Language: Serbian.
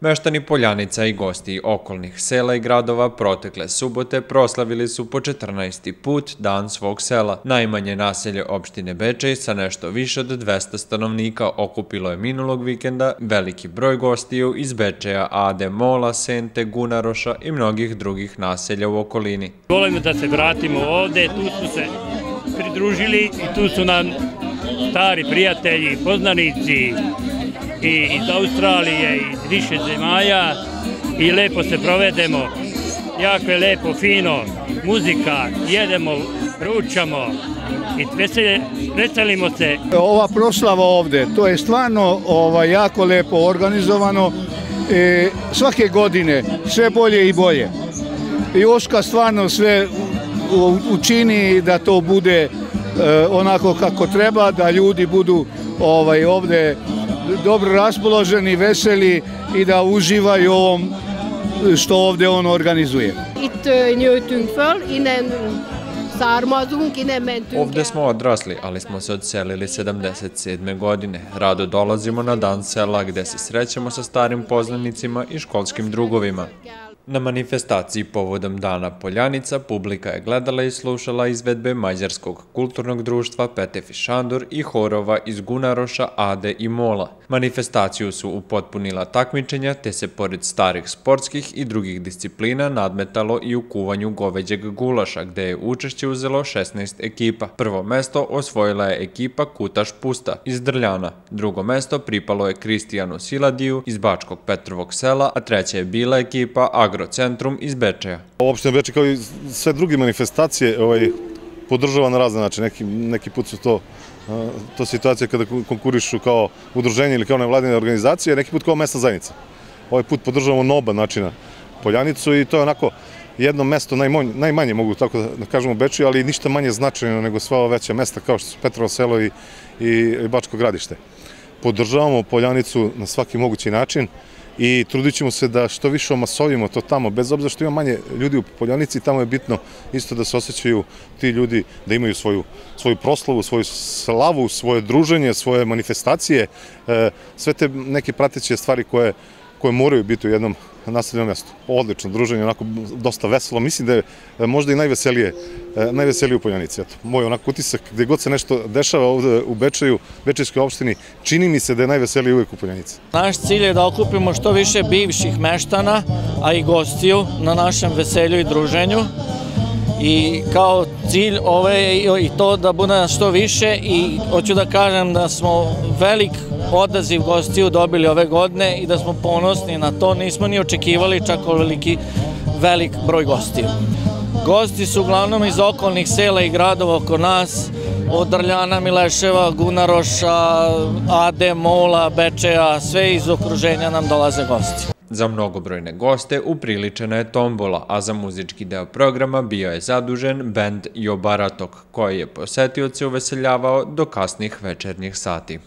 Meštani Poljanica i gosti okolnih sela i gradova protekle subote proslavili su po 14. put dan svog sela. Najmanje naselje opštine Bečej sa nešto više od 200 stanovnika okupilo je minulog vikenda veliki broj gostiju iz Bečeja, Ade, Mola, Sente, Gunaroša i mnogih drugih naselja u okolini. Volimo da se vratimo ovde, tu su se pridružili i tu su nam stari prijatelji, poznanici, i iz Australije i više zemalja i lepo se provedemo. Jako je lepo, fino, muzika, jedemo, ručamo i veselimo se. Ova proslava ovde, to je stvarno ovaj, jako lepo organizovano. E, svake godine sve bolje i bolje. I Oška stvarno sve učini da to bude e, onako kako treba, da ljudi budu ovaj ovde dobro raspoloženi, veseli i da uživaju ovom što ovde on organizuje. Ovde smo odrasli, ali smo se odselili 77. godine. Rado dolazimo na dan sela gde se srećemo sa starim poznanicima i školskim drugovima. Na manifestaciji povodom Dana Poljanica publika je gledala i slušala izvedbe Mađarskog kulturnog društva Petefi Šandur i horova iz Gunaroša, Ade i Mola. Manifestaciju su upotpunila takmičenja, te se pored starih sportskih i drugih disciplina nadmetalo i u kuvanju goveđeg gulaša, gde je učešće uzelo 16 ekipa. Prvo mesto osvojila je ekipa Kutaš Pusta iz Drljana. Drugo mesto pripalo je Kristijanu Siladiju iz Bačkog Petrovog sela, a treća je bila ekipa Agro Agrocentrum iz Bečeja. Opština Bečej kao i sve druge manifestacije ovaj, podržava na razne načine. Neki, neki put su to situacije kada konkurišu kao udruženje ili kao nevladine organizacije, neki put kao mesna zajednica. Ovaj put podržavamo na oba načina Poljanicu i to je onako jedno mesto najmanje, mogu tako da kažemo Beču, ali ništa manje značajno nego sva ova veća mesta kao što su Petrovo selo i, i Bačko gradište. Podržavamo Poljanicu na svaki mogući način i trudit ćemo se da što više omasovimo to tamo, bez obzira što ima manje ljudi u Poljanici, tamo je bitno isto da se osjećaju ti ljudi, da imaju svoju, svoju proslavu, svoju slavu, svoje druženje, svoje manifestacije, e, sve te neke prateće stvari koje, koje moraju biti u jednom nastavljeno mesto. Odlično druženje, onako dosta veselo. Mislim da je možda i najveselije, e, najveselije u Poljanici. Moj onako utisak, gde god se nešto dešava ovde u Bečaju, Bečajskoj opštini, čini mi se da je najveselije uvek u Poljanici. Naš cilj je da okupimo što više bivših meštana, a i gostiju na našem veselju i druženju. I kao cilj ove je i to da bude što više i hoću da kažem da smo velik odaziv gostiju dobili ove godine i da smo ponosni na to. Nismo ni očekivali čak veliki velik broj gostiju. Gosti su uglavnom iz okolnih sela i gradova oko nas, od Drljana, Mileševa, Gunaroša, Ade, Mola, Bečeja, sve iz okruženja nam dolaze gosti. Za mnogobrojne goste upriličena je tombola, a za muzički deo programa bio je zadužen band Jobaratok, koji je posetioce uveseljavao do kasnih večernjih sati.